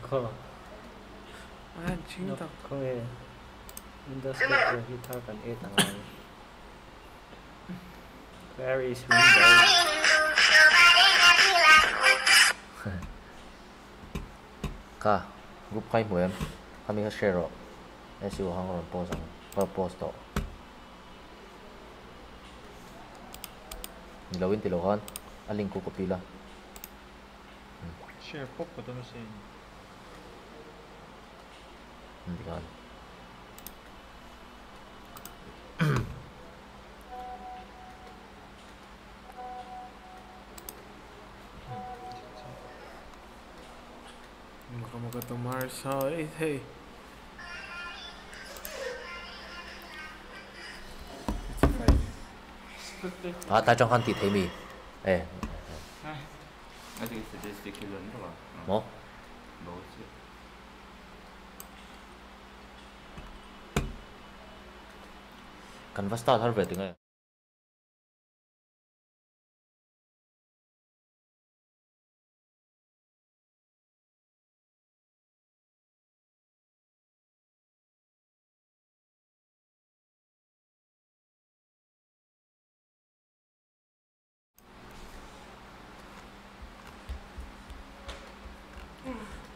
高あ中の声 windows picture guitar kan 8 ang lang Clary's window ka group kai mo em kami ka share ro eh si wahang ron po sang propose to nilawin tilohan aling ko kopila share po ko to no sa inyo Hindi ka. Mukhang magkatumar sa eh, hey. À, tại trong khăn thì thấy mì. Ê, 아직 스테이스 킬러인가 봐. 뭐? 뭐지? Canvas start har về tiếng Anh.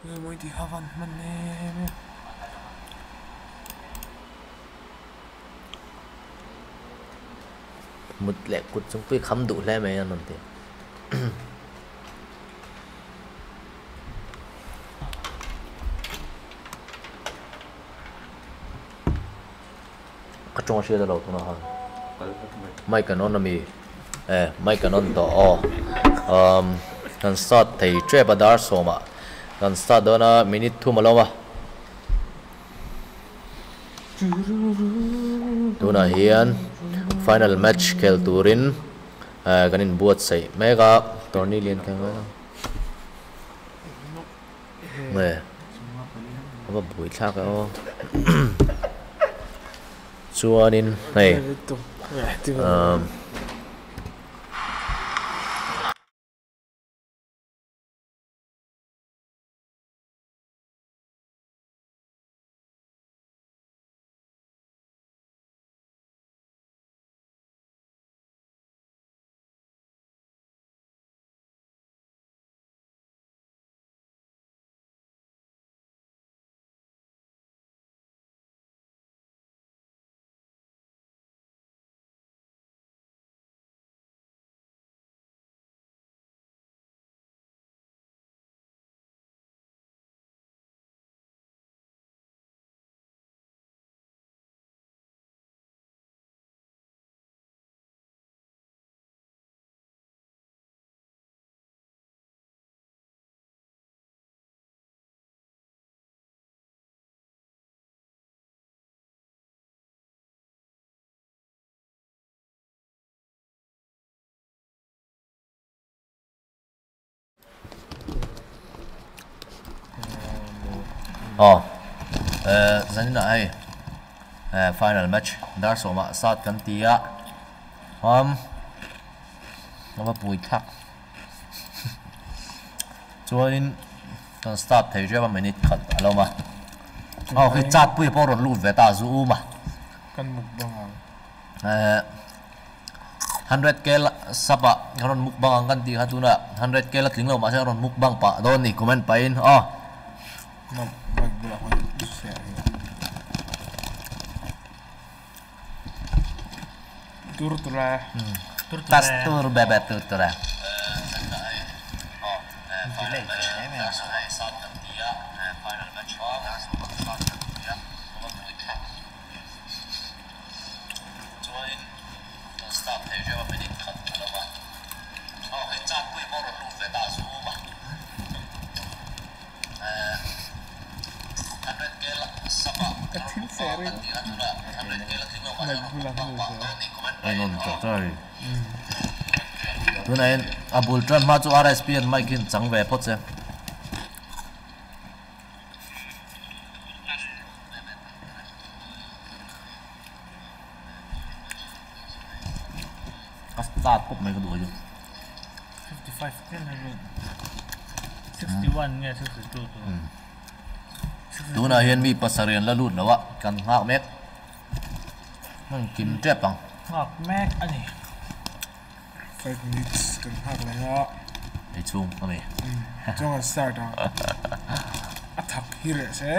Rồi mới thì havan man nè một lẽ cột chúng tôi khám đủ lẽ mày ăn thế. Cái trong xe đó là tụi nó hả mày cần nó là mì. Eh mày cần nó đó um cần sát thì chơi bà đar số mà. Cần sát đó là minute thu mà lâu mà. Tụi nó hiền final match kel turin kanin buat sei mega torni lian kan ga me aba bui thla ka o chuanin. Eh, di ba? um Oh, uh, zanina ai uh, final match. Dar soma sat kan tia um nama pui thak chuanin kan start thei je ba minute khat alo ma oh khi chat pui por ron lut ve ta zu u ma Kan mukbang ang. uh, 100k la sapa ron mukbang ang kan ti hatuna 100k la tlinglo ma sa ron mukbang pa don ni comment pa in. Oh gue lakukan khusus ya, ya. tur turah hmm. tur tas tur babat tur turah sorry. Tuna in abul tran ma chu RSP an mai kin chang ve pot se. Kas start pop mai ka du ju. 55 10 61 nghe 62 นาเห็นมีปัาเรียนละลุดแล้ววะกันงอกแม็กมันกินเจ็บปังงอกแม็กอันนี้ five minutes กันหักเลยฮะไอชุ่มก็มีจ้องกันสตาร์ทอะอัทักฮิเรเซ่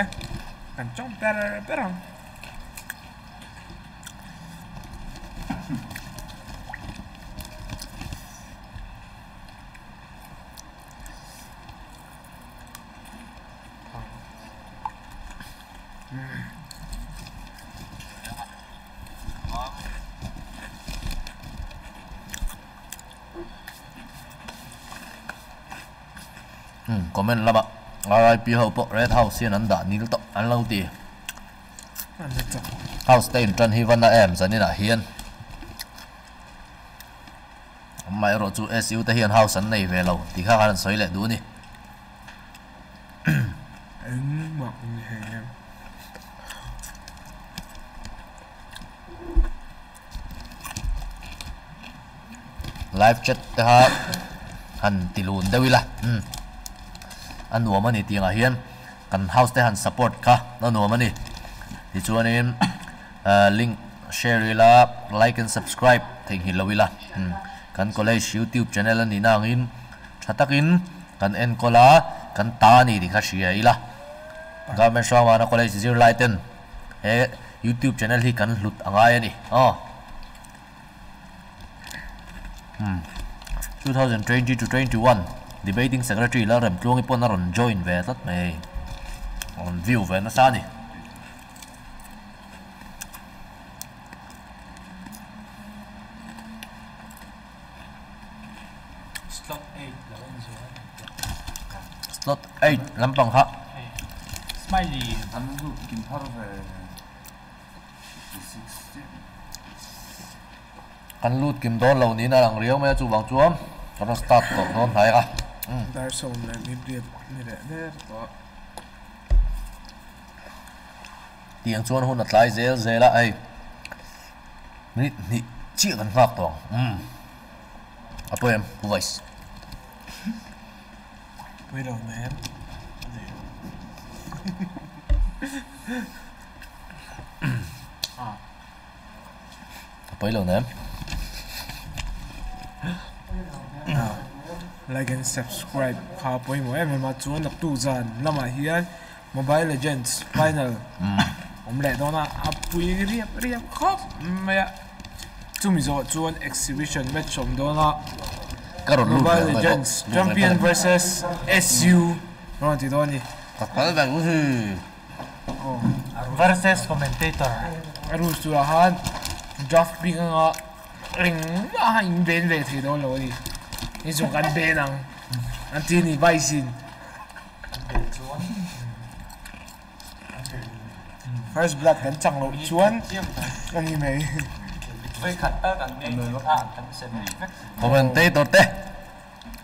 กันจ้องเปรเปรัง comment là bạn. RIP hậu bộ Red House xin ăn đã nín tộc anh lâu tì. House tên trần hi văn là em giờ nên là hiền mày rồi chú SU ta hiền House sẵn này về lâu thì khác hẳn xoay lại đủ nè. Ứng mộng hẹn live chat ha. Hành tỷ lùn đâu là. Ừ an nuam ani tinga hian kan house te han support kha na nuam ani ti chuanin uh, link share ila like and subscribe thing hi lawila hmm. kan college youtube channel ani na ngin thatakin kan en kola kan ta ni di kha shia ila government shawma na college zero lighten e youtube channel hi kan lut angai ani. Hmm. Oh 2020 to 21 debating secretary la rem tlung ipon na ron join ve tat mai on view ve na sa ni slot 8 slot 8 lampang ha. Smiley. Anu lu kim har ve kan lut kim don lo ni na lang riau mai chu bang chuam. Kan start tok don thai Där som vi blev med det där var tiếng chuan hun at lai zel zela ai nit ni chi kan hlak to um apoem voice we don't man Apoelo, né? Apoelo, né? like and subscribe. Kha poimo em ma chuan nak tu zan lama hian mobile legends final. Om le dona apui riap riap khop maya chumi zo chuan exhibition match om dona karon mobile legends champion vs su ron ti doni versus commentator. Aru surahan draft big nga ring ah in ben ve thi do 你仲緊啤能？阿 Jenny 威先。First blood 緊爭路轉，跟住尾。我們對到的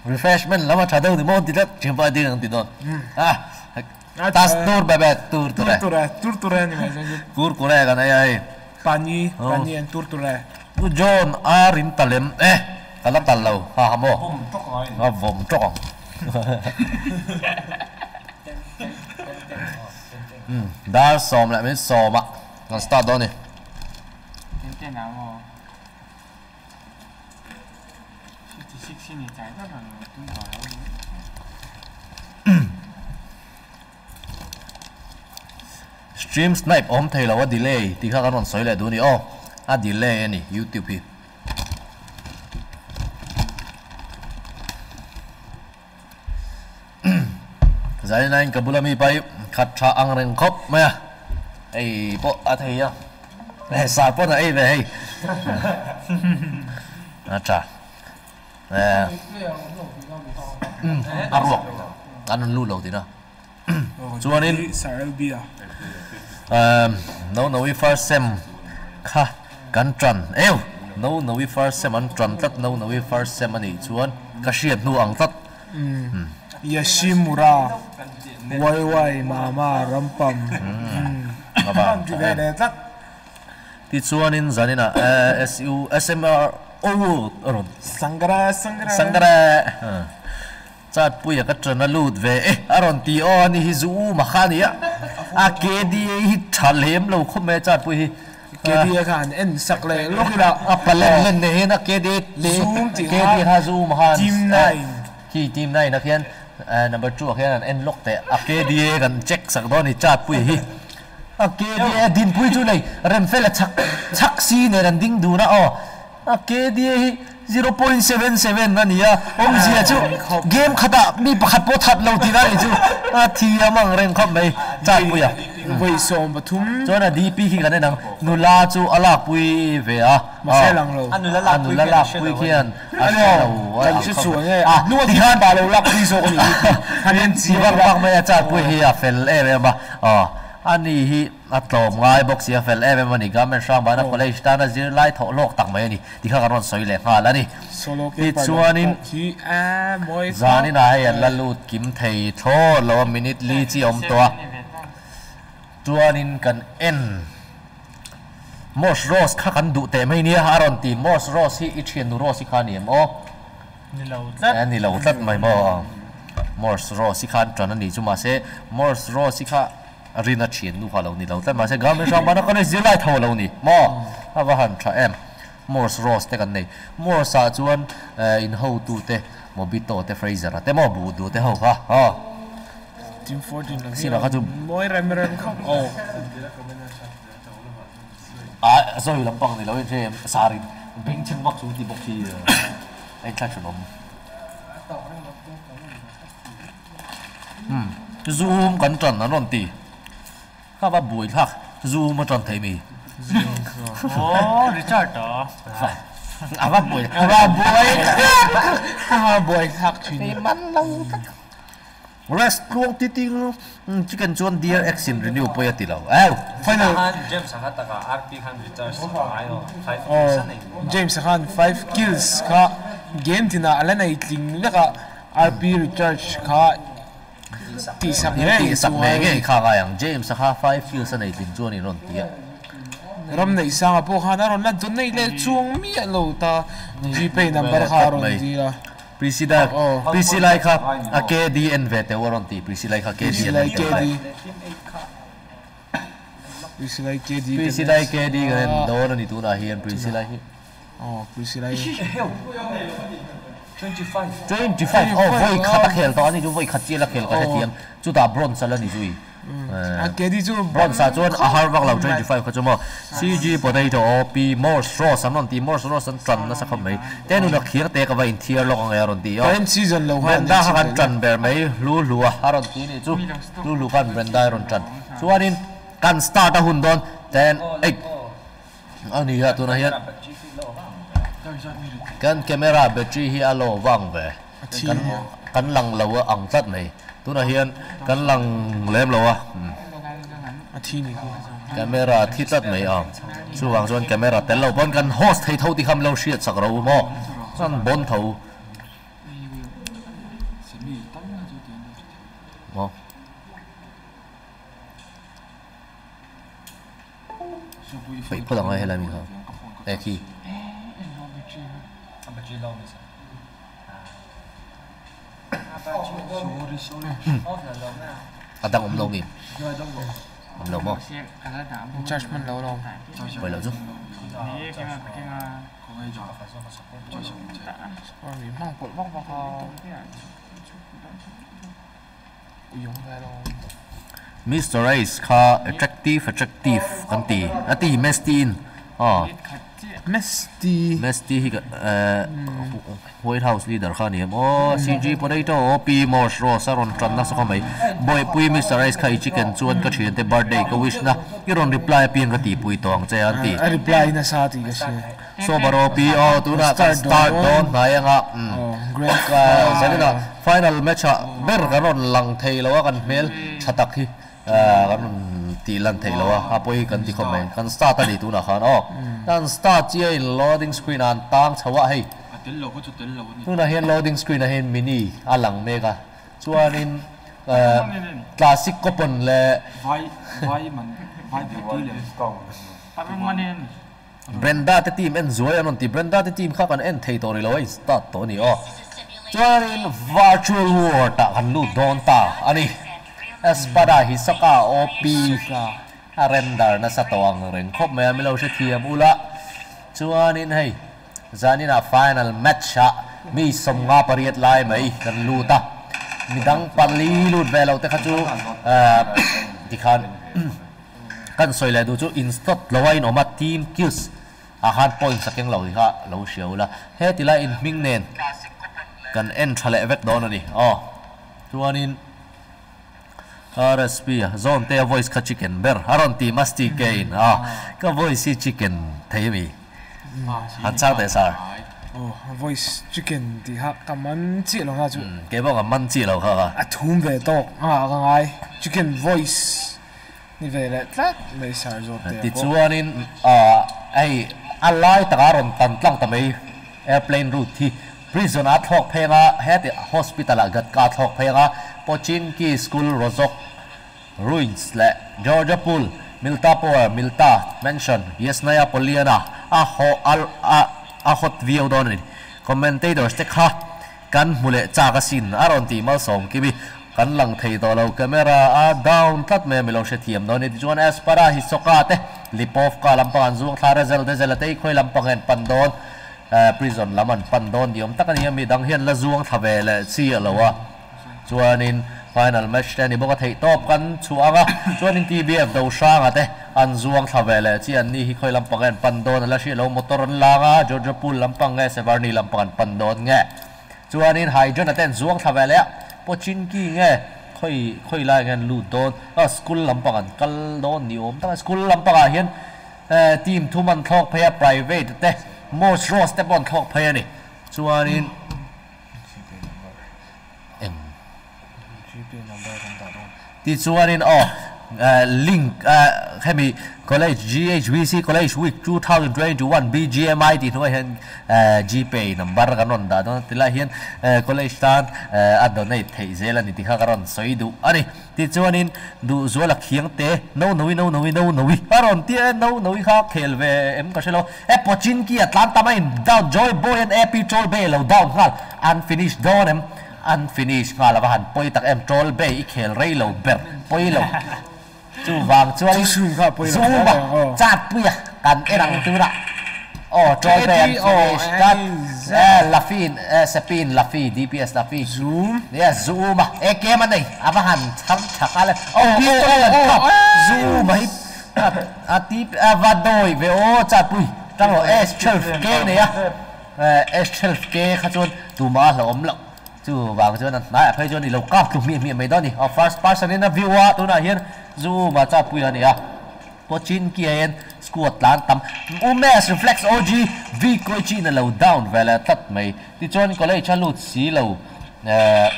refreshment lama chadau di mau tidak jumpa di yang tidak ah tas tur bebet tur tur tur tur tur ni này, tur kore kan ayai pani pani tur tur John Arin Talem. Eh ta lắp tàn lầu hoa hả mô vùng tróc rồi. Vùng tróc ừ, đã xòm lại mới xòm ạ còn start đó nè stream snipe om thay là what delay. Thì khác các bạn xoay lại đúng đi ô à delay này youtube hi zai nine kabula mi pai khat tha ang reng khop ma ei po a thei ya ei sa po na ei ve hei a cha eh a ruok an lu lo ti na Chuanin- sa LB à um, no no we first sem kha kan tran ew no no we first sem an tran tat no no we first sem ani chuan ka hriat nu ang tat Yashimura. Wai Wai Mama Rampam. Chu về đây in Zanina. Eh, SU SMR Owo ron. Sangara Sangara. Sangara. Hmm. Chat puya ka trana lut ve. Eh, e aron ti o ni hi zu ma khani ya a ke di e hi thalem lo khome chat pu hi. KD e ah. khan en sak le lo ki la apalem eh. len ne na KD le. KD ha. zoom han team 9 ki team 9 na khian number 2 khian en lok te a ke di kan check sak do ni chat pui hi. A ke di din pui chu nei rem fel chak chak si ne ran ding du na o a ke di hi 0.77 na niya ông zia chu game khata mi pakhat po that lo ti na ni chu. A thi amang ren khop mai chat buya voi som cho chona dp khi kan nang nula chu ala pui ve a. Maselang lo. Anula la pui la pui khian alo kan chu chu nge a nu ti han. ba lo la pui so ko ni. Hanen chi ba bak mai chat pui oh. hi a fel e ba. A อันนี้ฮิอัตโตมไงบอกเสียเฟลเอเป็นวันนี่ก็ไม่นช่างบ้านนักเลยสตานะจีไล่ถอโลกตักมาอันนี้ที่ขากันรอนสวยเลยฮะแล้วนี่ที่ชวนินจานี่นายอันละลูดกิมเทยโทษแล้วมินิทลีจีอมตัวตัวนินกันเอ็นมอสโรสข้ากันดุแต่ไม่เนี่ยฮารอนตีมอสโรสที่อิเชียนูโรสิขานี่มอนี่าตัดนี่เราตัดไม่บอมอสโรสิขานจอนนี่จุมาเซมอสโรสิขา rina chin nu halo ni lo ta ma se gam me jong bana ko ne zilai tho lo ni. Mo ava han tha em. Morse rose te kan nei. Morse a chuan eh, in ho tu te mobito te fraser te mo bu du te ho ha ha. Team 14 lang sila ka tu. Moi ram ram khong o oh. a so hi lampang ni lo in e, chem sarin bing chen bak su ti bok chi eh, e, ai tha chunom hmm. zoom kan tran na non ti. mắc xuống thì bốc thì anh chắc chuẩn ông ừm zoom cẩn trần nó non tì các bạn bùi khác zoom mà trần thấy mi Ồ, Richard đó à bạn bùi อาว่าบวยอาบวยทักชิน rest luông tí tí chicken chuan deer action renew bôi tí lâu eo ไฟนอล James Sakata ka RP kan recharge ayo 5 อ๋อ percent eh. เจมส์ฮัน5 kills ค่ ตีสับเงี้ยตีสับเงี้ยข้าก็ยังเจมส์ข้าไฟฟิวสนิทลิงจวนนี่รอนเตี้ยรำในสังพวกฮานารันนั่นจนในเล่ช่วงมีอะไรตาจีเป็นนับราคารอนดีละปริศิลาปริศิลาค่ะอาเคดีเอ็นเวทเอวรอนตีปริศิลาค่ะเคดีเอ็นเวทปริศิลเคดีปริศิลเคดีกันโดนนี่ตัวน่ะเฮียนริศิลาอ๋อปริศิล 25 25 oh voi khata khel to ani chu voi khachi la khel ka he tiam chu ta bronze la ni zui อาเกดีจู bronze sa chuan a har wak lo 25 ka chumo CG potato OP more straw sanon ti more straw san tran na sa khamai tenu na khiar te ka va in thiar lo ang yaron ti yo เป็นซีซันเราฮะ Brenda ha kan tran ber mai lu lu a haron ti ni chu lu lu kan Brenda ron tran chuanin kan start a hun don ten eight ani ya tu na hian กันแคมราเบจีฮีอาโลวังเวกันกันลังเราว่าอังตัดไหนตัวนั้นเฮียนกันลังเล็มเราว่าที่นี่แคมราที่ตัดไหนอะช่วงส่วนแคมราแต่เราบนกันโฮสให้เท่าที่คำเราเชียดสักเราหมอสั่นบนเท่าหมอ vậy có đồng hay là mình không đây khi bắt đầu ông lâu bìm ông lâu không? Chắc mình lâu lâu. Bởi lâu chút Mr. Ace, car attractive, attractive, anti, anti, mestin, oh. Ờ. Misty Misty hi White House leader khani em o CG potato o P Morse ro saron tran na so mai boy pui Mr Rice khai chicken chuan ka thian te birthday ka wish na i ron reply pin ka ti pui tong che an ti reply na sa ti ka si so baro pi o tu na start don na ya nga great ka zalina final match a ber ka ron lang thei lawa kan mel chatak hi kan ตีลันเทลวะฮะปอยกันที่คอมเมนต์กันสตาร์ตันดีตัวนะฮะอ๋อนั่นสตาร์เจียลอดิ้งสกรีนอันตั้งชาวะให้ตัวนะเห็นลอดิ้งสกรีนนะเห็นมินิอันหลังเมกะส่วนนี้คลาสสิกก็ปนเลยไวไวมันไวแบบนี้เลยทำเป็นมันเนี่ยเบรนด้าที่ทีมเอ็นซวยอันนั้นที่เบรนด้าที่ทีมข้ากันเอ็นเทยตัวนี่เลยสตาร์ตตัวนี้อ๋อจวน virtual world ตากันลูดโดนตาอันนี้ espada Hisoka op a render na sa tawang reng khop me mi lo thiam ula chuan in hei zanin na final match, ha? Mi som nga pariat lai mai kan luta. Mi dang pali lut ve te khachu ah, dikhan kan soi le du chu, in lawai no ma team kills. A han point sakeng lo ha? Lo shiau la he, tila in ming nen. Kan en thale vek don ani. Oh chuan in RSP zone te voice ka chicken. Ber aron ti masti gain ah ka voice chicken thei mi han te sar oh voice chicken thì ha kaman chi lo ha chu. Ke bo man chi lo kha ka a thum ve to a ka ngai chicken voice. Ni ve le tlat mai sar zo te ti chuan in a ai a lai ta ron tan tlang ta mai airplane route thi. Prison a thok phenga he ti hospital a gat ka thok phenga pochinki school rozok ruins le georgia pool milta power milta mention yesnaya poliana a ho al a a hot view don ni commentators te kha kan mule cha ka sin aron ti mal som kibi kan lang thei to lo camera a down tat me milo she thiam don ni chuan as para hi soka te lipov ka lampang an zuang thla resel de zel te khoi lampang en pandon prison laman pandon diom takani mi dang hian la zuang thave le chi alowa chuanin final match te ni boka thei top kan chuanga chuanin TBF do sang ate an zuang thavele chi an ni hi khoi lampang en pandon la shi lo motor an langa Georgia Pool lampang nge Sevarni lampang an pandon nge chuanin hydrogen aten zuang thavele pochin ki nge khoi khoi lai ngen lu don a school lampang an kal don ni om ta school lampang a hian team thuman thok phaya private te most rose te bon thok phaya ni chuanin ti chuanin oh uh, link uh, hemi college GHBC college week 2021 BGMI ti noi hen GPay number kanon da don tila hian college tan a donate thei zela ni ti kha karon soidu ani ti chuanin du zuala khiang te no no no no no ở aron ti no noi kha khel ve em ka shelo e pochin ki atlanta mai down joy boy and epi chol be lo down hal unfinished don em unfinished nga lawa han poi tak em troll be i khel rei lo ber. Poi lo. Chu wang chuan chu kha poi lo. Ba chat puya kan erang tu ra. Oh troll be em finish. kat eh lafin eh sepin lafi dps lafi zoom. Ya zoom e ke man nei. Aba han cham chakale oh oh oh zoom hi. A tip a vadoi ve. O chat pui tang lo s 12 ke ne ya. s 12 ke kha chon. Tu ma lo om lo chu cái chỗ này. Nãy phải chỗ này lâu cao cùng miệng miệng mấy đó đi ở first person in a view tôi nói na hian mà cho cha pui này à có chín kia en squat lan tam umes reflex og v coi chi là lâu down, về là vela tat mai ti chuan college cha lut si lo eh ờ,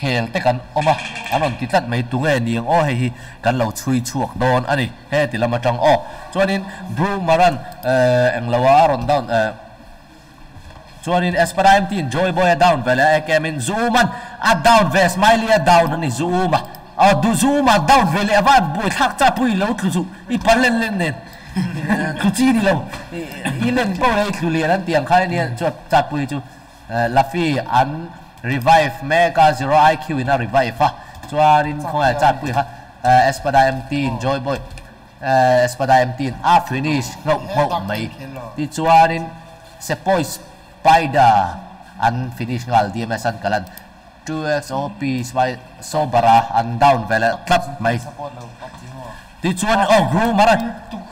khel te kan oma anon ti à, tat mai tunge niang o hei hi kan lo chui chuak don ani à he ti lama tang o. Chuanin bru maran eh englawa ron down ờ, chuanin Esperime tin Joy Boy a down vele e kemin Zuman a down ve Smiley a down ani Zuma a du Zuma down vele ava boy thak cha pui lo thu chu i palen len nen. Thu chi ni lo. I len po le thu le an tiang khai ni chu cha pui chu. Lafi an revive mega zero IQ in a revive fa chuanin khong cha pui ha. Esperime tin Joy Boy. Esperime tin a finish ngau ngau mai ti chuanin se Spider. Unfinished ngal DMS an kalan 2XOP spy sobara an down vela tlap mai ti chuan oh gru mara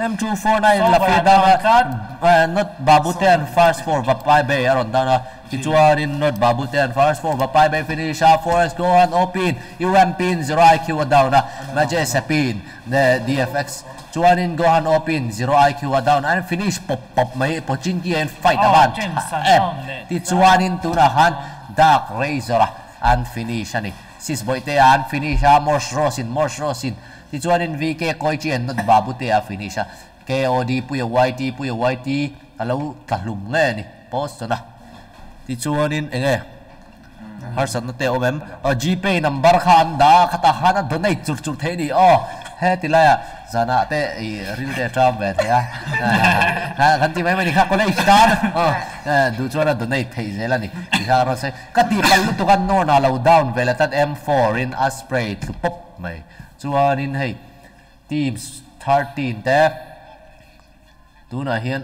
M249 la pe da not babute and fast for vapai bay aron dana. Ti chuan in not babute and fast for vapai bay finish a forest go on open UM pin 0 IQ down na maje sapin the DFX chuanin gohan open zero IQ a down and finish pop pop mai pochin ki and fight aban em. ti chuanin tuna han dark razor and finish ani. Sis boite an finish a mors rosin mors rosin. Ti chuanin vk koichi and not babu te a finish a KOD puya YT puya YT alo talum nge ni. Post na. Ti chuanin enge har san na te omem a gpay number khan da khata hana donate chur chur the ni o he tilaya zana te i ril te tram ve the ya ha kan ti mai mai kha ko le star o du chora donate thei zela ni ti kha ro se ka ti pal tu kan no na low down ve la tat m4 in aspray tu pop mai chuan in hei teams 13 te tu na hian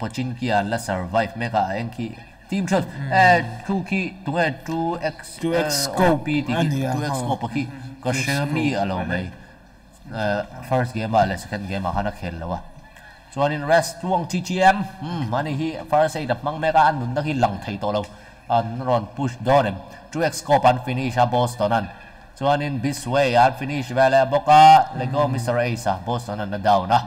pochin ki an la survive meka enki ki team shot eh tu ki tu nge 2x 2x scope pi ti ani ki ya, 2x ha. scope ki ka shami alo mai eh first game a le second game a hana khel lawa chuan in rest tuang TTM hmm mani hi first aid mang meka an nun da hi lang thei to lo an ron push dorem 2x scope an finish a Boston an سوانين بيسوي عارفين إيش بلا بقى لقوا مستر ايسا بوستون انا داونا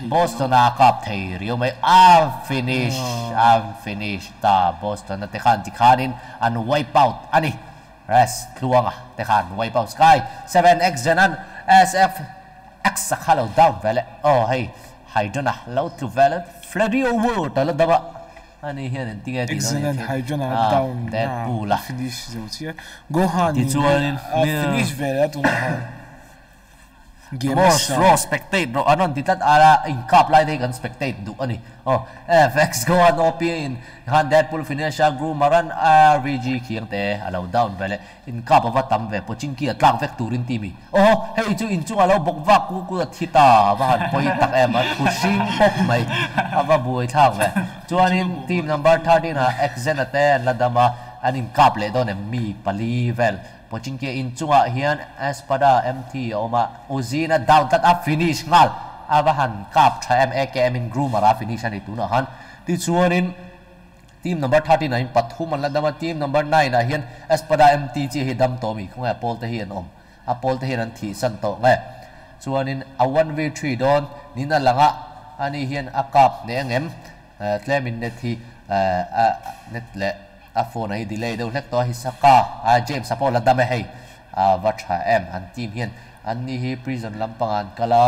بوستون عقاب تير يومي عارفين إيش عارفين إيش تا بوستون تخان تخانين ان وايب اوت اني رس لوغا تخان وايب اوت سكاي 7 إكس جنان اس اف إكس خلو داون بلا أو هي هاي لو تو بلا فلدي اوفر تلا دبا اني هنا ديغا دي اكزلنت excellent hydrona down Deadpool a finish zo chia gohan Ti chuanin, a yeah. finish ve la tu na ha game most sa raw spectate ro anon titat ara in cup lai dei kan spectate du ani. Oh fx go on op in. Han deadpool financial group maran rvg khiang te alo down vele. In cup of tam ve pochin ki atlang vek turin timi oh hey chu in chu alo bok va ku ku thita va han poi tak em a pushing pop mai. Ava buai thang ve chuanin team number 13 ha exen ate ladama anin cup le don mi pali vel pochin ke in chunga hian espada mt oma uzina down tat a finish ngal avahan kap tha m akm in groom ara finish ani tuna han ti chuanin team number 39 pathum an ladama team number 9 a hian espada mt chi hi dam to mi khonga pol te hi an om a pol te hi an thi san to nge chuanin a 1v3 don nina langa ani hian a kap ne angem tlemin net hi a net le a phone ai delay do lek to hi saka a james apo la dame hei a watcha em an team hian an ni hi prison lampangan kala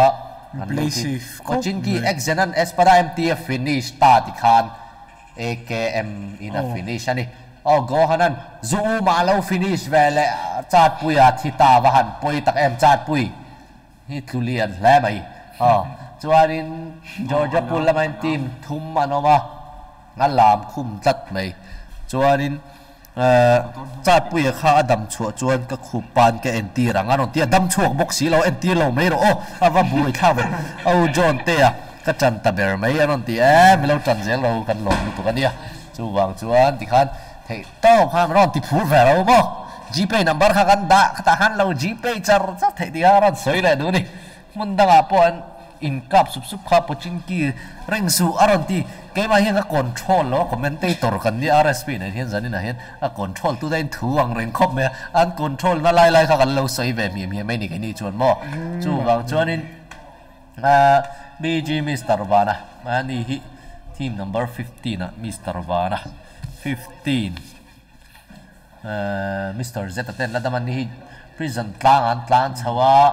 an Play lo ti- safe. Cochin ki exenan espada mt a finish ta ti khan akm in a finish ani oh go hanan zu ma lo finish vele chat pui a thita wa han poi tak em chat pui hi thulian hle mai oh chuanin georgia pulamain team thum anoma nga lam khum tlat mai จวนินจัดปุยข้าดำชัวจวนก็ขูปานแกเอ็นตีรังงานนตีดำชัวบกสีเราเอ็นตีเราไม่รู้โอ้อาว่าบุยข้าเวเอาจนเตะก็จันตะเบอรไม่อันนตีเอ้ไม่เราจันเสียเรากันหลงดูตัวกันเนี่ยจู่วางจวนที่ขันเฮ้ยเต้าข้ามรอนที่พูดแฝงเราบ่จีเป้นัมเบอร์ข้ากันด่าข้าทหารเราจีเป้จัดจัดเฮ้ยที่ขันสวยเลยดูนี่มันดังอะปอน อินกับสุบสุบข้าปจิงกีเร่งสู่อารมณ์ที่แกมาเห็นก็คอนโทรลแล้วคอมเมนเตอร์กันนี่อาร์เอสพีเนี่ยเห็นสันนี่นะเห็นก็คอนโทรลตัวได้ถูวังเร่งครบเมียอันคอนโทรลน่าไล่ไล่ขากันเราใส่แบบมีมีไม่นี่กันนี่ชวนมั่วจู่วางชวนนี่าบีจีมิสเตอร์วานะมันนี้ทีม number 15นะมิสเตอร์วานะ15 Mr. Z10 là đâm anh hi prison tlang an tlang chawa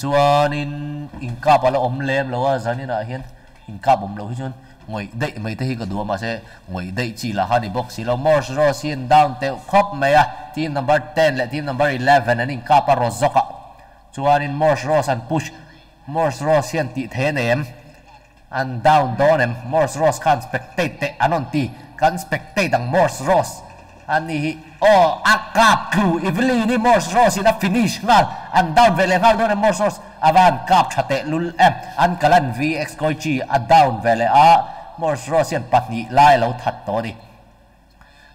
ชวนอินอินกับอะไรอมเล็มแล้วว่าจานี่นะเห็นอินกับอมเราที่ชวนงวยได้ไม่ได้ก็ดูมาเช่งวยได้จีละฮันนี่บอกสิเรามอร์สโรสินดาวน์เตะครบไหมอะทีม number 10และทีม number 11นั่นอินกับปารโซกะชวนอินมอร์สโรสันพุชมอร์สโรสินติดเทนเอ็มอันดาวน์ดอนเอ็มมอร์สโรสคันสเปกเตตอันนนทีคันสเปกเตตังมอร์สโรส oh akap ku ivli ni Morse Ross ina finish ngal. And down vele ngal donem Morse Ross avan kap chate lul em. An kalan vx koichi a down vele a Morse Ross yan patni lai lo that to ni.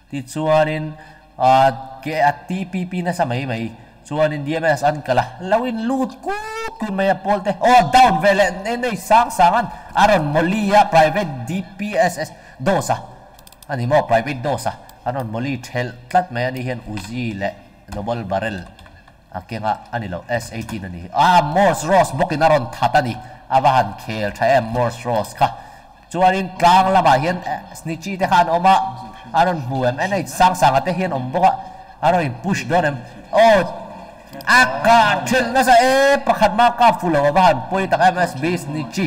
Ti chuanin a ke a TPP na sa mai chuanin DMS an kala. Lawin lut ku kun mai polte oh down vele ne nei sang sangan aron molia private DPSS dosa. Ani mo private dosa อันนั้มอลีเทลตัดไหมอันนี้เห็นอูซีเละโนบอลบาร์เรลอาเก่งอะอันนี้เรา S18 อันนี้อ่ามอร์สโรสบอกนารอนท่าตันนี่อาวาหันเคลใช้มอร์สโรสค่ะจวนินกลางละมาเห็นสนิชีเทคานออกมาอันนั้นหัวมันไอ้สังสังอ่เตเห็นอมบอกอะอันนั้นพุชโดนเอ็มโอ้อากาศเชลนั่นสิเอ๊ะประคันมากกาฟูลออกมาหันปุยตักมเอสบีสนิชี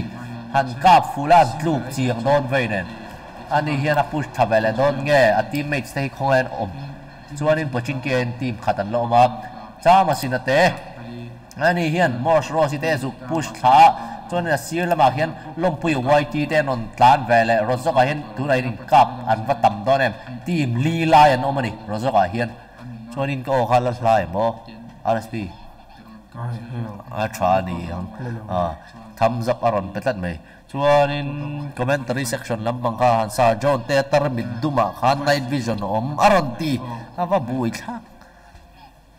หันกาฟูลานลูกเจียงโดนไว้เนี่ย อันนี้เฮียนักพุชทับเวลยโดนเง่ทีมเมจสเตย์ของเอ็นอมชวนนินปชิงเกนทีมขัดันโลมาจ้ามาสินาเตอันนี้เฮียนมอร์สโรสิเตสุกพุชท้าชวนนี่ซีลมาเฮียนล้มปุยไวทีเตนนตานเวลเลยรสจักเฮียนทุไรนินกับอันวัตต่ำตอนเอ็มทีมลีลายันอมันนี่รสจักเฮียนชวนนินก็ขัดละลายมั้งอาร์เอสพีอาชานี่อ่าทำจับอารอนเป็ดลัดไหม chuanin commentary section lampang kha han sa john te tar min duma khan night vision om aron ti ava bui thak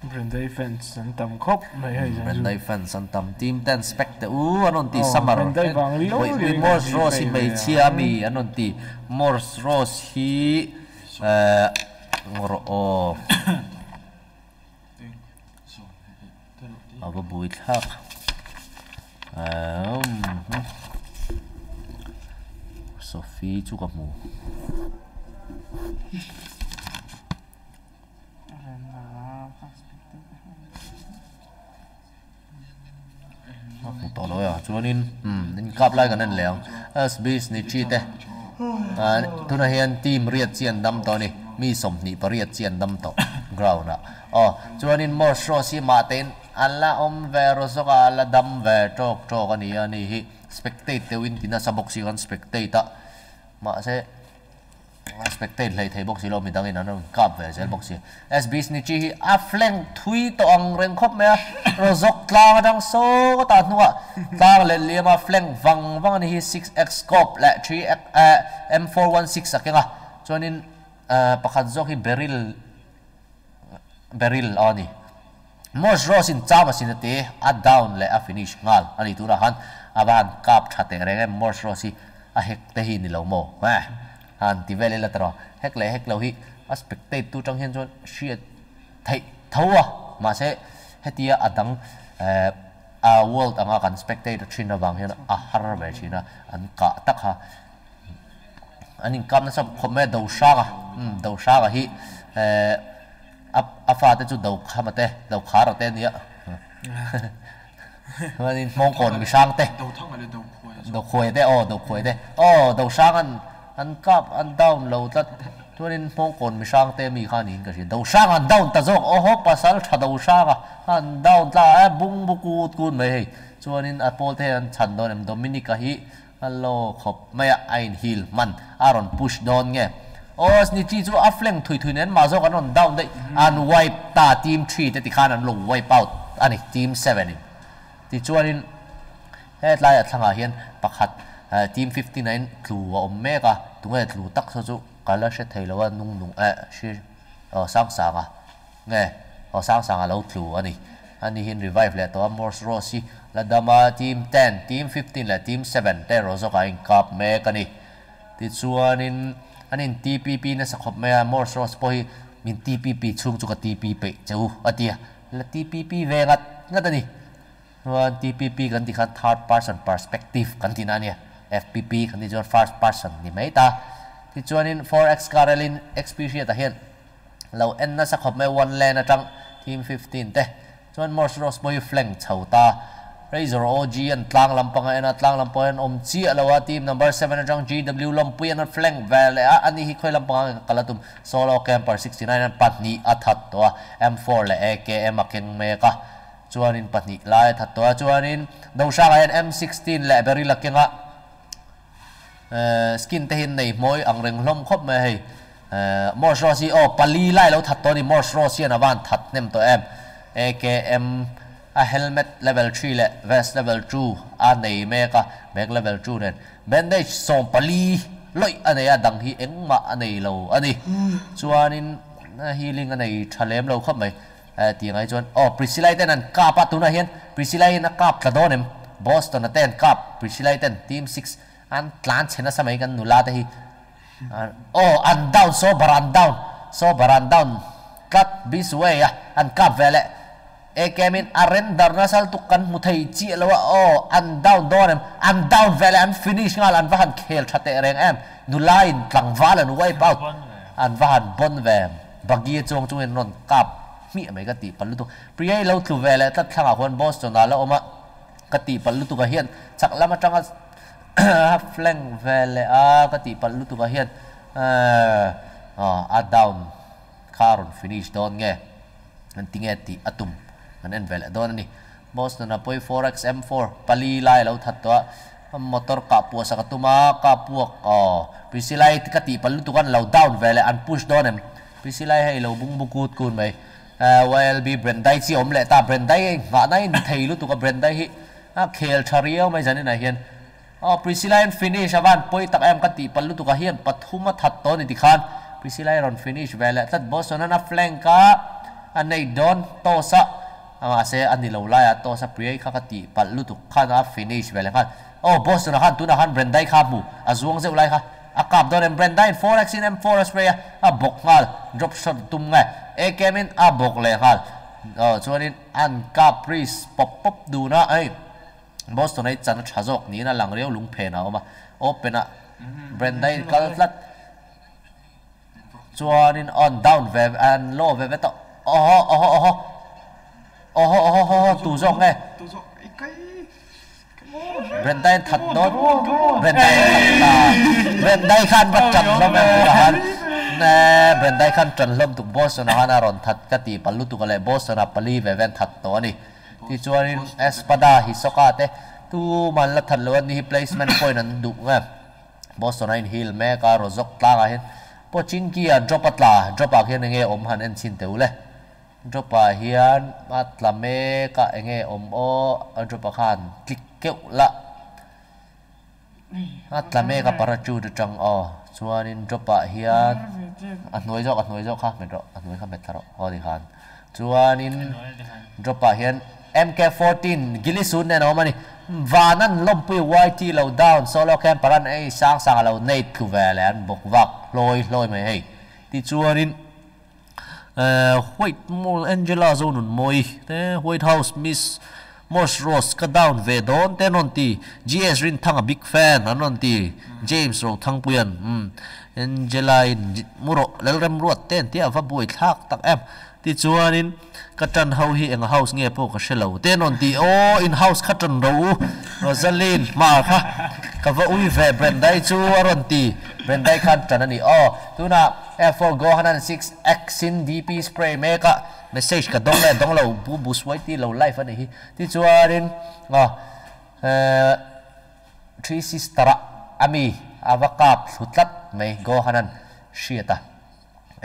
Brenday fence an tam khop. Mai hai jan Brenday fans an tam team ten specte u anon ti Oh, samar. Brenday bang li lo wait, li Morse li Ross hi mai chia mi anon ti Morse Ross hi eh ngoro o. Ava bui thak um Sophie chu ka mu mu to à, ya nên ừ, um in lại lai kan an leang SB ni chi te à tu na hian team riat chian đâm to ni mi som ni pariat chian đâm to ground à. ờ, a oh nên more show si ma ten alla om ve rozoka alla dam ve tok trọc ani ani hi. Spectate te win tina sa box kan spectate à? Ma se spectate lai thei box lo mi dangin an kap ve sel box SB ni chi hi a flank thui to ang reng khop me rozok tlang dang so ta nuwa tlang le le ma flank wang wang ni hi 6x scope la 3x M416 akenga chuanin pakhat zok hi beryl beryl ani Mos Rosin chama sinate a down le a finish ngal. Ani tura han aban kap thate reng Mos Rosi a hek te hi ni lo mo ha han ti vele la tro hek le hek lo hi a spectate tu trong hian chon shit thai thawa ma se hetia adang eh a world anga kan spectate thina wang hian a har ve china an ka tak ha anin kam na sab khome do shaga um do shaga hi eh a fa te chu do khamate do khar te ดอกควยได้อ้อดอกควยได้อ้อดอกร้างอันอันกับอันดาวเราตัดทุนินพงคนมีร้างเต็มีข้านี้ก็สิดอกร้างอันดาวตะจกโอ้โหปัสสาวะดอกร้างอันดาวตาบุ้งบุกูดกูนไม่ให้ชวนินอโปเทียนฉันโดนโดมินิกาฮีฮัลโหลขอบไม่ไอ้ฮิลมันอารอนพุชโดนไงโอ้สนิจิจูอัฟเลงถุยถุยนั้นมาจกันนนดาวได้อันไวตาทีมทรีแต่ติขานันลงไวเป้าอันนี้ทีมเซเว่นนี่ที่ชวนิน เฮ็ดไล่ทั้งอาเฮียนประคัดทีม59ถูว่าอมเมกาตรงไอ้ถูตักซะจุกาล้วใช่เทล้วว่านุ่งนุ่งเอชื่อเออสังสางอะไงเออสร้างสางอะเราถูอันนี้อันนี้เห็นรีไวฟ์แล้วตัวมอร์สโรซี่และดามาทีม10ทีม15และทีม7แต่เราจะกาอินกับเมกันนี่ทิดส่วนนี้อันนี้ TPP นะสักขบเมมอร์สโรสพอยมีน TPP ช่วงจุก TPP เจ้าอันเดียและ TPP เวงัดงัดอันนี้ Nuan TPP kan di kan third person perspective kan tinanya FPP kan di jual first person ni mai ta ti chuanin 4x Carolyn experience ta hian lo en na sa khop mai one lane atang team 15 te chuan Morse rose boy flank chho ta Razor OG an tlang lampang en tlang lampang en om chi alawa team number 7 atang GW lampui an flank vale a ani hi khoi lampang kalatum solo camper 69 an patni athat to M4 le AKM akin meka ka chuanin pahnih lai that to chuanin do sang ayan M16 le beri lakenga skin te hin nei moi ang reng hlom khop me hei mor rosi o pali lai lo that to ni mor rosi an awan that nem to em. AKM a helmet level 3 le vest level 2 a nei me ka bag level 2 nen. Bandage som pali loi anei a dang hi engma anei lo ani chuanin healing anei thalem lo khop mai Eh, tiếng ai chọn oh Priscilla tên anh ah, cặp bắt tuna hiền Priscilla hiền cặp là đón em. Boston tên cặp Priscilla tên team six. Anh plan chena sao mấy cái nụ la đây oh anh down so baran down. So baran down. Cut this way ah, à anh cặp về lại Ekemin aren darna sal tukan muthai chi lawa o oh, an down don em. An down vel an finish ngal an vahan khel thate reng em. Nu line tlang vala nu wipe out. An vahan bon ve bagie chong chung en non kap มีอะไรก็ตีปัลลุตุปริยเราถือเวลาตัดข้างคนบอสจนแล้วออกมากติปัลลุตุกเฮียนจักละมาจังก็แฟลงเวลากติปัลลุตุกเฮียนเอ่ออ๋ออาดัมคาร์นฟินิชโดนไงนั่นติงเอตีอะตุมนั่นเอ็เวลโดนนี่บอสนั่นปอย forex m4 ปลีไล่เราถัดตัวมอเตอร์กับพวกสักตัวมากับพวกอ๋อพิสิไลกติปัลลุตุกันเราดาวน์เวลอันพุชโดนนี่มพิสิไลให้เราบุ้งบุกูดกูนไป YLB brandai chi om le ta brandai nga nai ni thei lu tu ka brandai hi a khel thariau mai jani na hian o pisilai finish avan poi tak em ka ti palu tu ka hian pathuma that to ni dikhan pisilai ron finish vele tat boss na flank ka anei don to sa anga se ani lo la ya to sa priai kha kati pal lu tu kha na finish vele kha oh boss na khan tu na khan brandai kha mu azuang ze ulai kha akap don em brenda in four action em four spray a bok ngal drop shot tum ngai a came in a bok le hal ờ cho nên an capris pop pop du na ai boston ấy chẳng trả dọc ní là lằng rêu lúng phè nào mà open a brenda in cal flat cho nên on down về an low về về tao oh oh oh oh oh oh oh oh tu dọc nghe Rendai thatdot, rendai khatta, rendai khan bat chan lom nahan. Ne rendai khan chan lom tu bos nahan aron that kati palu tu kale bos na pali ve ven thatto ni. Ti chuanin espada hi sokate tu man la that lon ni placement point an du nga. Bos na in hill me ka rozok tla ga hin. Po chin ki a drop atla, drop a khian nge om han en chin teule. Drop a hian atla me ka nge om o drop a khan click kẹo lạ hát là mẹ gặp bà chú được chẳng ờ cho nên cho bà hiền ăn nói dọc anh nói dọc khác mệt rồi. Ăn nuôi khác mệt rồi. Ờ thì hàn cho nên cho bà hiền MK14 gili sun ne no mani vanan lompi YT low down solo camp paran ei sang sang lo nei ku velan vạc lôi lôi mày mai thì ti chuarin uh, ờ, white mall angela zone zonun moi te white house miss Morse Rose ก็ดาวน์เวดอนเต้นนตี GS รินทั้งบิ๊กแฟนอันนตี James โรทั้งเปลี่ยนอืมเอ็นเจลายมุโรแล้วเริ่มรวดเต้นเที่ยวฟ้าบุยทักตักแอมที่จวนินกัจันเฮาฮีเองเฮาส์เงียพวกก็เชลเต้นนตีโออินเฮาส์กัจันรู้โรซาลินมาค่ะกับว่าอุ้ยแฟเบรนได้จวนตีเบรนได้คันจันนี่อ๋อตัวน่ะ F4 go hanan 6 Axin DP spray. Meka message ka dong le dong lo bu bu swai ti lo life ani hi ti chuarin ờ, ờ, nga eh three sister ami avakap thutlat mai go hanan shiata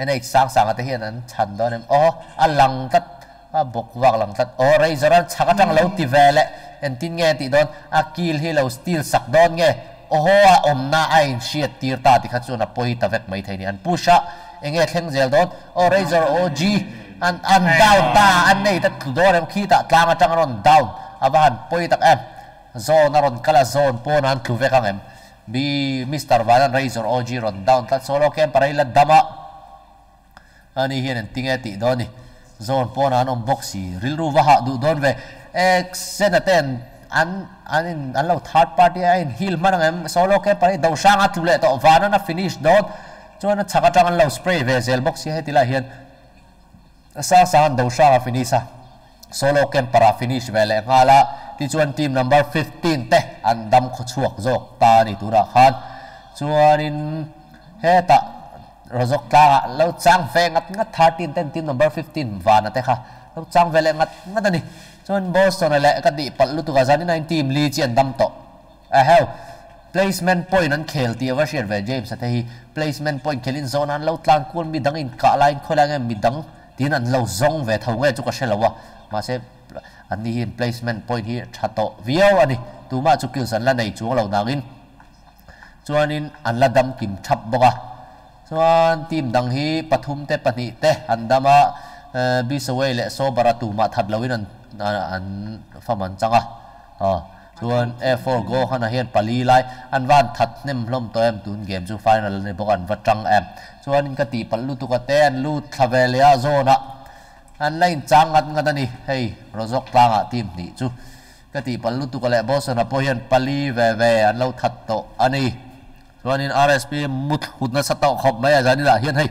ene sang sang ate hian an chan don em o alang tat a bok wak lang tat o razor an chaka tang lo ti vele en tin nge ti don akil à, hi lo steel sak don nge oho a om na ain shiat tir ta ti khat chu na poi ta vek mai thaini an pusha enge thleng zel don o razor og an an down ta an nei ta thu don em khi ta tlanga tang ron down. Aban poi tak em. Zone aron kala zone pon an thu vek ang em. Bi mr vanan razor og ron down. Ta solo kem parai la dama ani hian an tinge ti doni zone pon an om boxi. Rilru wa ha du don ve. Ex senaten an an in an lo third party in hil manang em solo ke pare do sang atu le to vana na finish don chuan chaka tang an lo spray ve zel box hi hetila hian sa sa an do sanga finish a solo kem para finish ve le ngala ti chuan team number 15 te an dam kho chuak zok ta ni tura khan chuanin heta rozok ta lo chang ve ngat ngat 13 ten team number 15 vana te kha lo chang ve le ngat ngat ani chuan boston le ka di pal lu tu ga zani 9 team li chian dam to a à, hell placement point an khel ti wa share ve james ate hi, placement point khelin zone an lo tlang kul mi dang in ka line khola nge mi dang tin an lo zong ve tho nge chu ka shelawa ma se an ni hin placement point hi thato vio ani tu ma chu kil san la nei chu lo nangin chuanin an la dam kim thap boka ส่วนทีมดังฮีปทุมเตปนิเตอันดามะบิสเวเลโซบาราตูมาทัดลวินันอันฟามันจังอะส่วอ๋อส่วน F4 Go ขณาเฮียนปาลีไลอันว่านทัดเนมล้มตัวเอ็มตุนเกมจูไฟนัลในบอกอันวัดจังเอ็มส่วนกติปัลลูตุกเตนลูทาเวเลียโซนะอันไล่จังกันกันนี่เฮ้ยรจกตางอะทีมนี่จูกติปัลลูตุกเลบอสนะพอเฮียนปาลีเวเวอันเราทัดโตอันนี้ วันนี้ RSP มุดหุดนนัสตอขอบไม่อาจารย์นี่ละเฮียนให้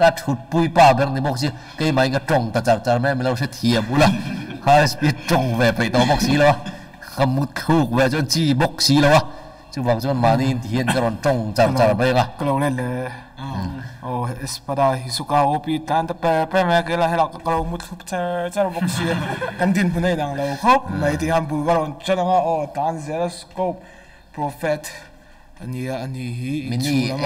ก็ถุดปุยป้าแบงนี่บอกซิเกยไม่ก็จงแต่จากจากแม่ไม่เราเสียเทียมอุละ RSP จงแวไปต่อบอกซีแล้วก็มุดคู่แวจนจี้บอกซีแล้ววะจูบางจนมานี่เฮียนก็รอนจงจากจากไปก็ลัเลยเลยโอ้เอสปาดาฮิสุกาโอปีตันแต่เปรเปรแม่เกล้าให้เรากลัมุดคู่เจอเจอบอกซีกันดินพูนได้ดังเราครับไม่ที่ฮัมบูร์ก็รอนจนว่าโอ้ตันเซลสโคปโปรเฟต ย second Squad game ที่ MK14 บอกอมเลยตอนนี้มาเซกิลิสูดอมแล้วว่า MK ฮีโตสตริงชักกะนะ AM ไม่เนี่ย extended quick draw EQ Mac เอาอมบอกว่า sniper ส่วนนี้ helmet level 3แหละ vest level 3อ่ะชมบอกว่าจบไปเห็นที่ช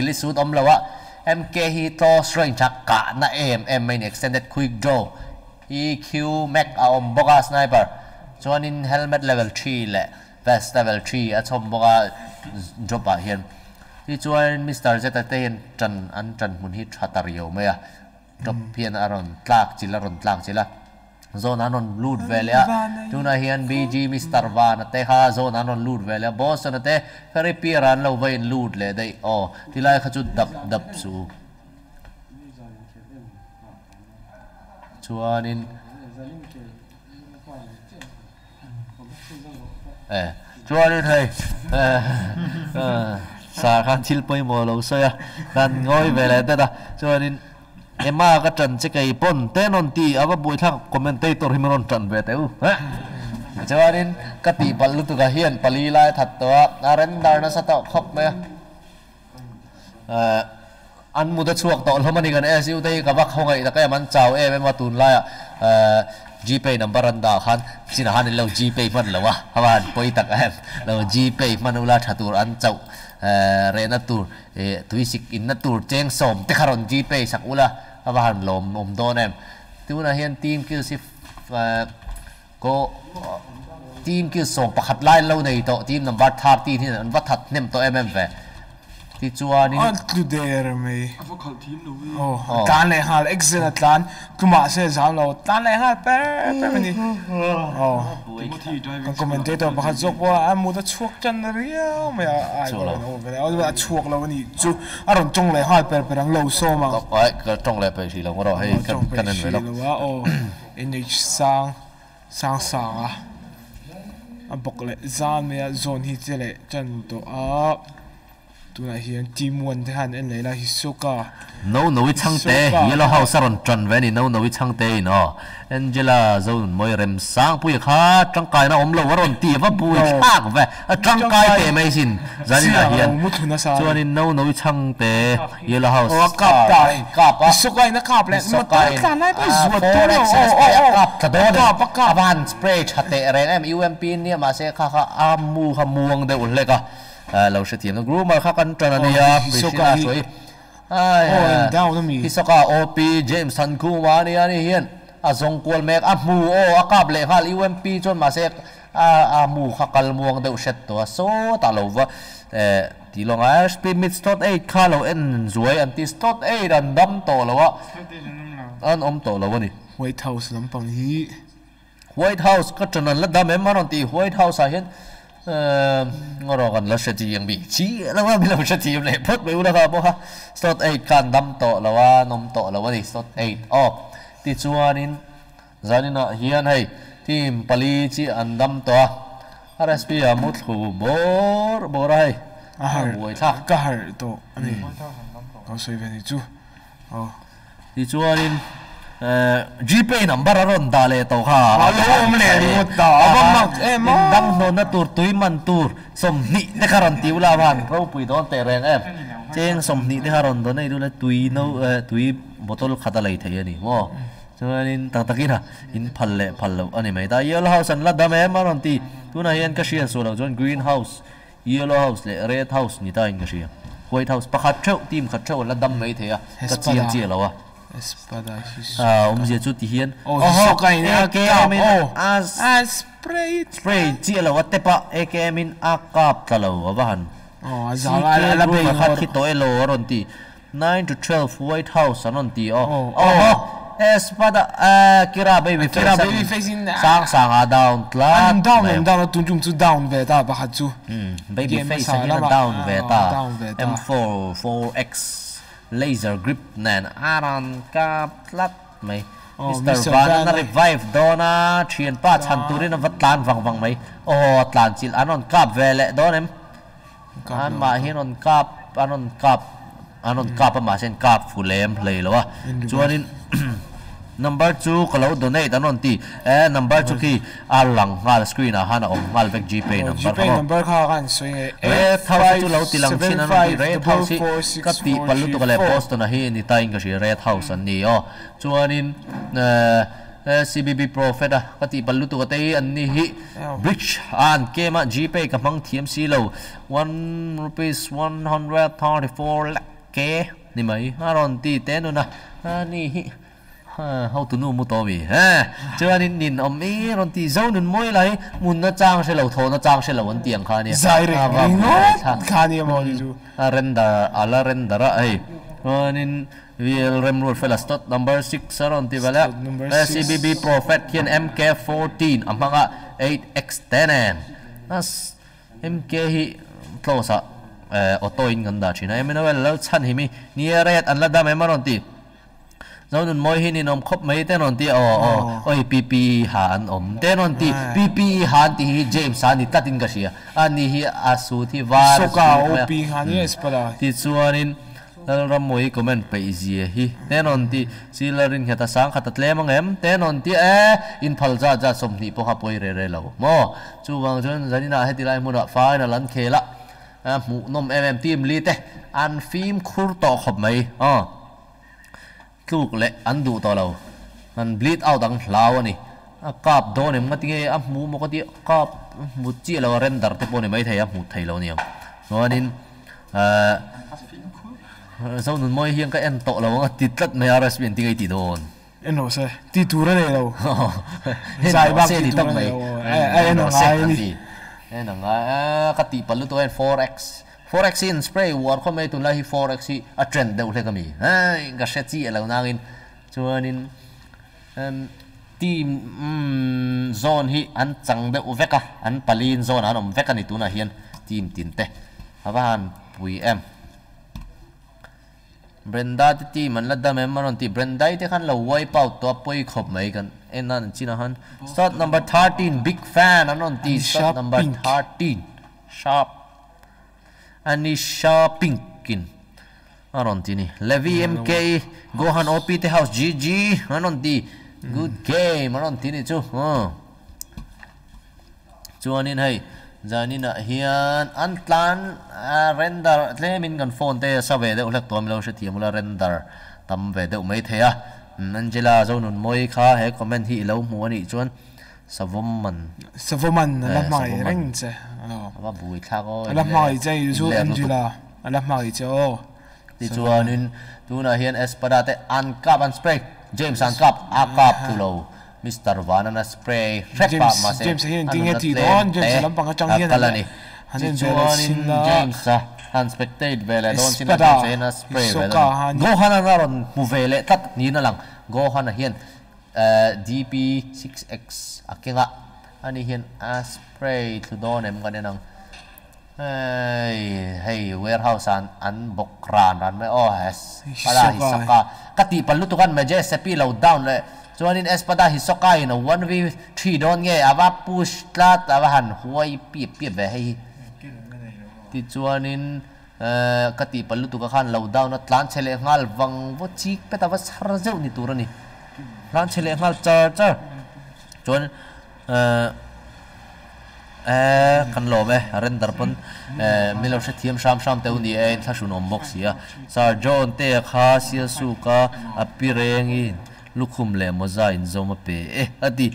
วนมิส em kê hi to string chắc cả na em em main extended quick draw. EQ Mac à, a om boga sniper. Chuan in helmet level 3 le vest level 3 a chom boga drop a hian ti chuan Mr Zeta te hian tran an tran mun hi thatar yo mai a à. drop hian aron à, tlak chila ron tlak chila zone anon loot velia tuna hian bg mr van te ha zone anon loot velia boss na te ferry piran lo vein loot le dei. O tilai khachu dap dap su. Chuanin. Eh chuanin hei eh sa khan thil poi mo lo so ya. Kan ngoi vele เอ็มมาก็จันจะไก่ปนเต่นนตีอาว่าบุยทักคอมเมนเตอร์ที่มันนจันเวเตอูฮะเจ้าดินกติปัลลุตุกะเฮียนปลีลายถัดตัวอารันดารนสตอคบไหยอันมุดช่วงต่อลมันนี่กันเอซิวเตกับว่าเขาไงแต่ก็มันเจ้าเอเป็นมาตุนไล่จีเปนับรันดาขันสินหันเราจีเปมันหรอวะฮาวานปตักเอมเราจีเปมันอุลาชัตัรันเจ้า เรนตูร์ตุยสิกอินนตูร์เจงสมเตคารอนจีเปสักอุละอวาหันลมอมโดนเอ็มตัวนั้นเห็นทีมกิลสิก็ทีมกิลสมประคัดไล่เราในโตทีมนันวัดทาร์ตีที่นันวัดทัดเนมโตเอ็มเอ็มเว ตะเนาะแองเจล่าโซนมวยเรมสังปุยขาจังกายนะอมโลวรอนตีว่าปุยชากเวจังกายเตะไม่สินจานี่นะเฮียน มุทุนะsa ส่วนนี้โน้โน้ tu na hian team one te han en leila hisoka no no wi chang te. Yellow house ron tran ve ni no no wi chang te no. Angela zone moi rem sang pui kha. Chang kai na om lo ron ti va pui chak ve chang kai te mai sin. Zani na hian. chuan in no no wi chang te. Yellow house. Oh, o ka ah, oh, oh, ta ka pa hisoka na ka ple mo ta ka na pa zuat to no. O o o ka do ka pa ka van spray chate ren em ump ni ma se kha kha amu kha muang de ul le ka. เราเสียทีมกรุ๊ปมาค่ากันจนอันนี้อะ Oh, บิ so ชินา ka- สวยไอ้ Oh, and down na mi. ฮิสกาโอปีเจมส์ซันคูมานี่อันนี้เฮียนอาซงกวลเมกอามูโออากาบเลยค่ะยูเอ็มปีจนมาเสียอาอามูค่ากัลมวงเดือดเช็ดตัวโซตาลว่าเอ่อทีลงไอ้สปีมิดสตอตเอ็ดค่าเราเอ็นสวยอันที่สตอตเอ็ดอันดำโตแล้ววะอันอมโตแล้ววะนี่ White House lampang hi. White House ก็จะนั่นละดำเอ็มมันตี White House อะเห็น เอ่องรอกันแล้วเสถียงบีชี้แล้วว่ามีเราเสถียงเลยพูดไปว่าครับว่าสตอตเอ็ดการดำโตแล้วว่านมโตแล้วว่านี่สตอตเอ็ดอ๋อที่ชัวนินจานินะเฮียนให้ทีมปลีจีอันดำตัว RSP อามุดหูบอร์บอร์ให้ Ahar. หวยทัก Ka har to. Ani. Kau soi ve ni chu. Oh. ที่ชัวนินเอ่อ GPay number อรอนดาเลโตค่ะ Alo, om le, limot da. Abang mak, eh, ma. ดังโนนตูร์ตุยมันตูร์สมนิเดคารอนติวลาวันเราปุยโดนแต่แรงเอ็มเจงสมนิเดคารอนโดนไอ้ดูแลตุยโนเอ่อตุยบอตลขัดอะไรเทียนี่มั้งฉะนั้น ตักตะกินะอินพัลเล่พัลเล่อันนี้ไม่ได้เยลโลเฮาส์อันละดามเอ็มมารอนตีตัวนั้นยันก็เชียนส่วนเราจนกรีนเฮาส์เยลโลเฮาส์เล่เรดเฮาส์นี่ตาอินก็เชียนไว Espada à ông gì chú tí hiên. Oh oh cái này cái em as as spray spray chỉ là vật tế bạ cái em in a cup oh giờ là là bây giờ khát khi tối lâu rồi tí 9 to 12 White House anon ti o oh oh espada à, kira baby face kira baby face in sang sang a down tla an down an down tun jump to down ve ta ba chu. Baby face an down ve ờ, ta. m4 4x laser grip nè Aran ka plat Oh, Mr. Van na revive đó na truyền pa chan tu rin vật tlan vang vang mày oh tlan chil anon kap lệ đó em. An ma hian on kap anon kap anon kap ma sen kap fulem lei lo wa chuanin number 2 kalau donate anon ti eh number 2 ki alang ngal screen a hana om ngal vek gpay number GP ho number kha kan swing e Red House chu lo tilang chin an ni Red House hi ka ti palu tu kale post na hi ni ta inga shi Red House an ni o chuanin CBB Prophet a ka ti palu tu ka te an ni hi Bridge an kema GPay ka mang TMC lo. 1 rupees 134 lakh ke ni mai aron ti te no na ani hi. ha hau tu nu mu to mi ha. Chuanin nin om mi ron ti zau nun moi lai mun na chang se lo tho na chang se lo an tiang kha ni zai re tha. kha ni mo ni chu a render ala render a ai chuanin VL Rem Road Fella Stot number 6 aron ti bala Stot number Eh, six. CBB Prophet hian MK14 amanga 8x10 nas MK hi close a eh, auto in ganda china Emmanuel lo chan hi mi near red an la dam emaron ti เราหนุนมอยให้นี่นมคบไม่แต่นอนที่อ๋อโอ้ยปีปีหานอมแต่นอนที่ปีปีหานที่เจมส์สันนี่ตัดินกัเสีอันนี้ฮีอาสูที่วาร์สกาโอปีหันนี่สเปล่าที่ส่วนนี้แล้วรำมวยก็มันไปอีซีฮีแต่นอนที่สิลารินขัดสังขัดเลมังเอ็มแต่นอนที่เอออินพัลจ้าจ้าสมนิพอฮับไยเรื่อยๆเราโม่จูวังจนจันนี่น่าเหตีไลมุนอะฟ้าน่ะลันเคละอะหมูนมเอ็มเอ็มทีมลีเตอันฟิล์มคูร์ต่อขบไหมอ๋อ tluk le an du to lo an bleed out ang hlaw ani. A kap do nem ngati nge a mu mo kati kap mu chi lo render te pone mai thai a mu thai lo ni ang. Noanin a zau nun moi hiang ka en to lo ang titlat mai a respect tingai ti don eno se ti tura ne lo sai ba ti tura ne lo ai eno ngai ni. eno ngai ka ti palu to 4x forex in spray war ko mai tun la hi forex hi a trend deuh hle kami ha ga she chi alo nang in chuan in um ti um zone hi an chang deuh veka an palin zone an om veka ni tuna hian tim tin te awan pui em Brenda ti ti man la dam em maron ti Brenda ti khan lo wai pau to poi khop mai kan en nan china han start number 13 big fan anon ti start number 13 sharp Anisha Pinkin, kin tini levi mk gohan op te house gg anon ti good game. Anon tini chu ờ. chuan in hay jani na hian Antlan à, render. Tle min kan phone te sa ve de ulak tom lo se ti mula render. Tam ve de mai the a angela zonun moi kha he comment hi lo mu ani chuan Sa vom man. sa vo man la mai reng che Aba bui kha ko. la mai che yu chu angela la. Mai che o ti chuanin tuna hian espada te an kap an spray. James an kap a kap tu lo. Mr van an spray James- James hian An ting na ti don, James te, lampang atang a hian kala an- ni han ti in chuanin vele sin na- james a an spectate vele don sin Espada, james hian a spray vele. han- go han an aron mu vele tat ni na lang. Go han a hian Eh, DP6X akinga ani hian aspray thu do nem kan enang hey hey warehouse an an bokran ran me oh es, para hisoka, eh? kati palu tu meje sepi low down le. Chuan Es espada hisoka in a 1v3 don push tlat awa han huai pi pi ve hei. Ti chuan eh, kati palu tu low down atlan chele ngal Vang wo chik petawa sarjau ni turani lan chỉ lệ ngal chờ chờ chuẩn kan lo me ren dar pon milo she thiam sham sham te undi ein tha shun om box ya sar john te kha sia su ka apireng in lukhum le moza in zoma pe e ati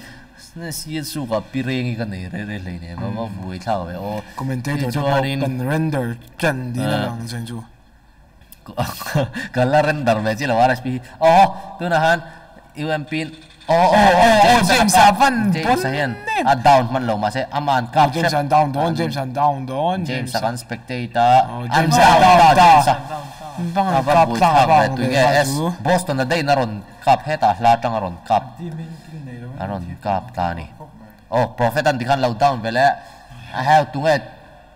ne sia su ka pireng ka nei re re le ne ma ma vui tha we o commentator to kan render chan di na lang chen chu ka render ve chi la wala spi oh tu na UMP oh oh oh James Avan James bon hian net. a down man lo ma se aman kap James and down don James and down don James akan spectator Oh, an James down down, down down. James bang Ava kap bui tang thak ve bang tu nge S Boston na dei na ron kap heta hla tang ron kap aron kap ta ni oh prophet an dikhan low down vele i have to get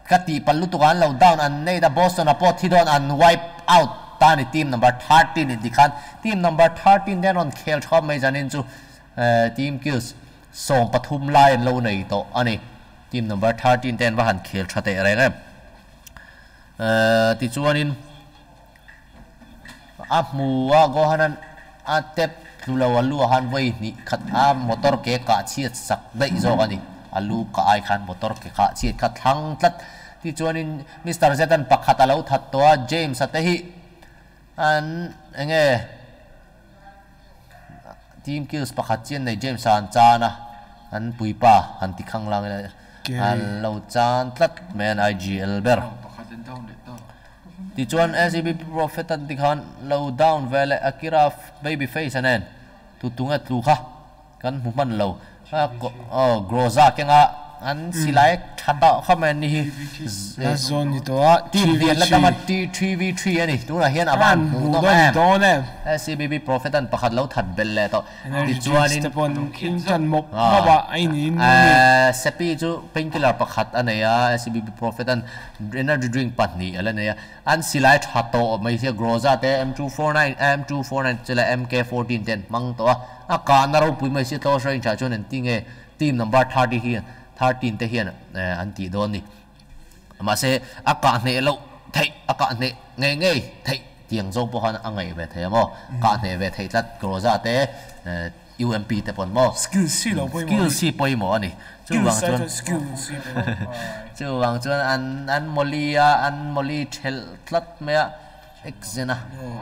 kati pallu tu kan low down an nei da boston a pot hidon an wipe out ta ni team number 13 ni dikhan team number 13 den on khel thom mai janin chu eh, team kills song pathum lai lo nei to ani team number 13 ten wa han khel thate re nge eh ti chuanin a mu a go hanan a tep lula walu han voi ni khat a motor ke ka chiat sak dai zo ani alu ka ai khan motor ke ka chiat khat thang tlat ti chuanin mr zetan pakhat alo that to a james ate hi an enge. Team kills pakhat chian nei james an chana. An puipa an ti khang lang an lo chan tlat men igl ber ti chuan SCB Prophet an ti khan low down vele Akira baby face anen. Tu tunga tu kha kan mu man lo ha oh groza kenga an silai thata khamen ni zone ni to team lian la kama T3v3 ani tu na hian aban bu to em. Don em SCB Prophet an pakhat lo that bel le to ti chuan in te pon in chan Ah. ma ba ai ni ni sepi chu painkiller pakhat anaya SCB Prophet an energy drink patni alanaya an silai thato mai sia groza te M249 M249 chela MK14 ten mang to a ka na ro pui mai sia to shrain cha chon an tinge team number 30 hi 13 te hian an ti don ni ma se a ka ne lo thei a ka ne nge nge thei tiang zo po han angai ve the mo ka ne ve thei tat groza te eh, UMP te pon mo skill si lo poi mo skill si poi mo ani chu wang chuan skill si chu wang chuan an an moli a an moli thel tlat me exena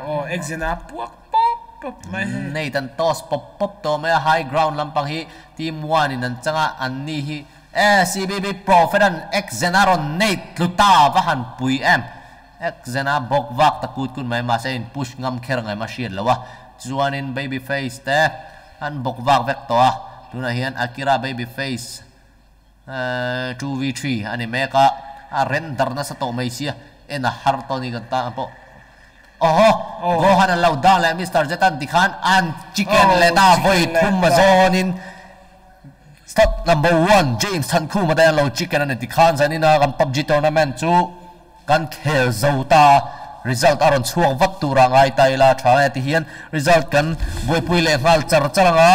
oh exena puak pop pop mai nei tan toss pop pop to me high ground lampang hi team 1 in an changa an ni hi SCBB Prophet an exenaron nei tluta va han pui em exena bok vak ta kut kun mai ma se in push ngam kher ngai ma shian lawa chuan in baby face te an bok vak vek to a tuna hian akira baby face 2v3 ani meka a render na sa to mai sia. Ena har to ni kan ta po oho go han lau da le mr zetan dikhan an chicken Oh, le da chicken voi number one, james thân khu ma da lo chicken ani dikhan zani na kan pubg tournament chu kan khel ta. Result aron chuang vat tu ra ngai tai la tha ti hian. Result kan boi pui le hal char char nga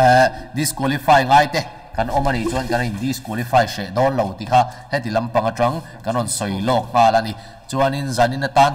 eh, disqualify ngai te. Kan omani chuan kan in disqualify she don lo ti kha. Heti lampang atang kan on soi lok nga lani chuan in zanin na tan